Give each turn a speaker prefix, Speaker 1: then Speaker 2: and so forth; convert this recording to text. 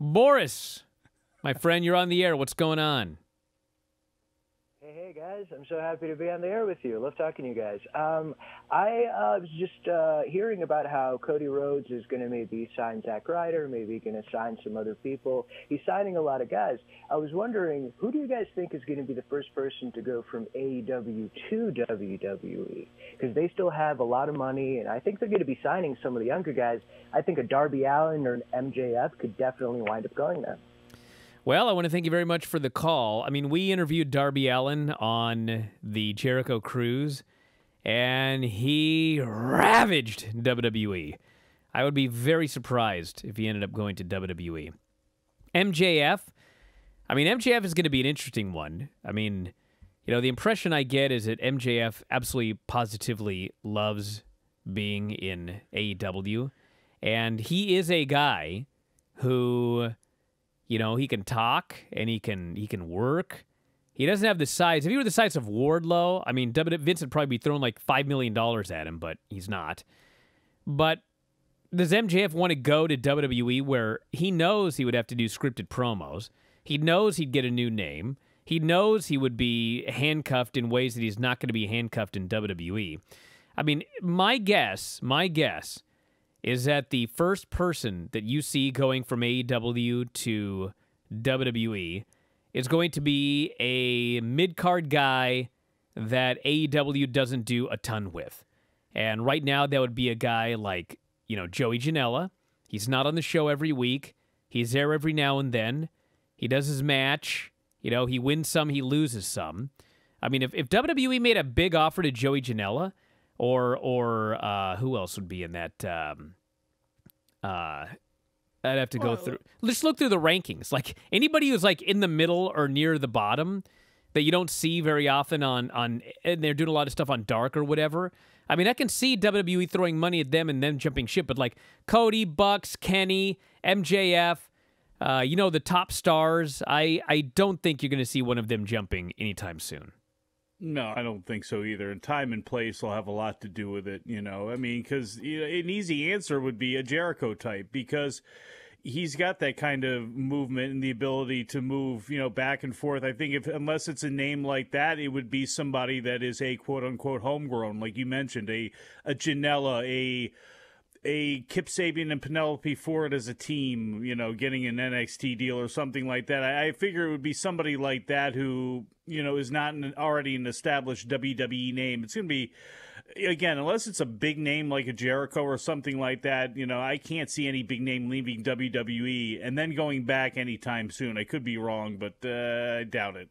Speaker 1: Boris, my friend, you're on the air. What's going on?
Speaker 2: Hey, hey guys! I'm so happy to be on the air with you. Love talking to you guys. Um, I uh, was just uh, hearing about how Cody Rhodes is going to maybe sign Zack Ryder, maybe going to sign some other people. He's signing a lot of guys. I was wondering, who do you guys think is going to be the first person to go from AEW to WWE? Because they still have a lot of money, and I think they're going to be signing some of the younger guys. I think a Darby Allin or an MJF could definitely wind up going there.
Speaker 1: Well, I want to thank you very much for the call. I mean, we interviewed Darby Allin on the Jericho Cruise, and he ravaged WWE. I would be very surprised if he ended up going to WWE. MJF, I mean, MJF is going to be an interesting one. I mean, you know, the impression I get is that MJF absolutely positively loves being in AEW, and he is a guy who you know, he can talk and he can he can work. He doesn't have the size. If he were the size of Wardlow, I mean, Vince would probably be throwing like five million dollars at him, but he's not. But does MJF want to go to WWE where he knows he would have to do scripted promos? He knows he'd get a new name. He knows he would be handcuffed in ways that he's not going to be handcuffed in WWE. I mean, my guess, my guess is that the first person that you see going from AEW to WWE is going to be a mid card guy that AEW doesn't do a ton with. And right now, that would be a guy like, you know, Joey Janela. He's not on the show every week, he's there every now and then. He does his match. You know, he wins some, he loses some. I mean, if, if WWE made a big offer to Joey Janela, or or uh, who else would be in that? Um, uh, I'd have to go well, through. Let's look through the rankings. Like anybody who's like in the middle or near the bottom that you don't see very often on on, and they're doing a lot of stuff on Dark or whatever. I mean, I can see WWE throwing money at them and them jumping ship, but like Cody, Bucks, Kenny, MJF, uh, you know, the top stars. I I don't think you're going to see one of them jumping anytime soon.
Speaker 3: No, I don't think so either. And time and place will have a lot to do with it. You know, I mean, because you know, an easy answer would be a Jericho type because he's got that kind of movement and the ability to move, you know, back and forth. I think if unless it's a name like that, it would be somebody that is a quote unquote homegrown, like you mentioned, a a Janela, a a Kip Sabian and Penelope Ford as a team, you know, getting an NXT deal or something like that. I, I figure it would be somebody like that who, you know, is not an, already an established WWE name. It's going to be, again, unless it's a big name like a Jericho or something like that, you know, I can't see any big name leaving WWE and then going back anytime soon. I could be wrong, but uh, I doubt it.